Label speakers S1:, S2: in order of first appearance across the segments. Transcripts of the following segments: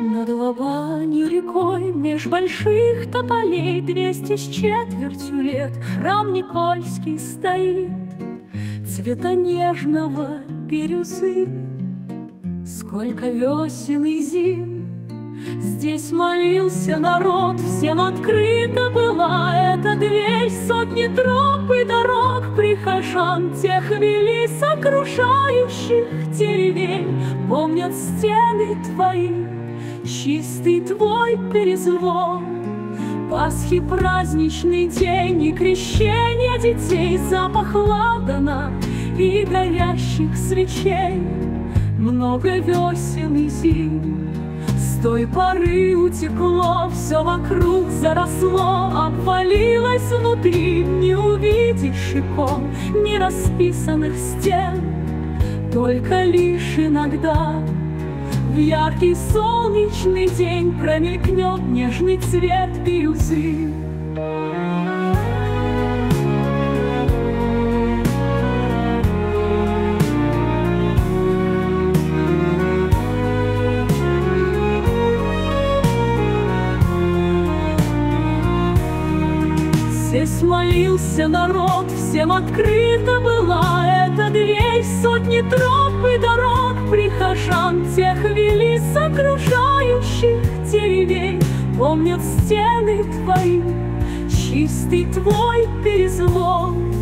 S1: Над Лобанью рекой Меж больших тополей Двести с четвертью лет Храм Никольский стоит Цвета нежного бирюзы. Сколько весен и зим! Здесь молился народ, всем открыта была эта дверь, Сотни троп прихожан, Тех вели сокрушающих деревень, Помнят стены твои, чистый твой перезвон. Пасхи праздничный день и крещение детей, Запах ладана и горящих свечей, Много весен и зим. Той поры утекло, все вокруг заросло, Обвалилось внутри, не увидишь икон, Ни расписанных стен, только лишь иногда В яркий солнечный день промелькнет нежный цвет бирюзы. Здесь молился народ, всем открыта была эта дверь, Сотни троп и дорог прихожан, тех вели сокрушающих деревень. Помнят стены твои, чистый твой перезвон.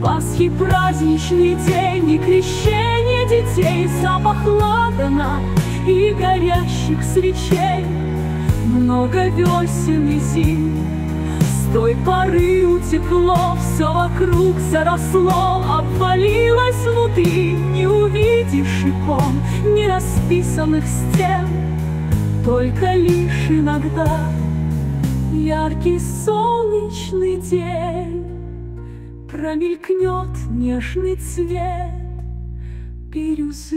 S1: Пасхи праздничный день и крещение детей, Запах ладана и горящих свечей, Много весен и зим той поры утекло, все вокруг заросло, Обвалилось внутри, не увидишь икон, Не расписанных стен, только лишь иногда Яркий солнечный день Промелькнет нежный цвет бирюзы.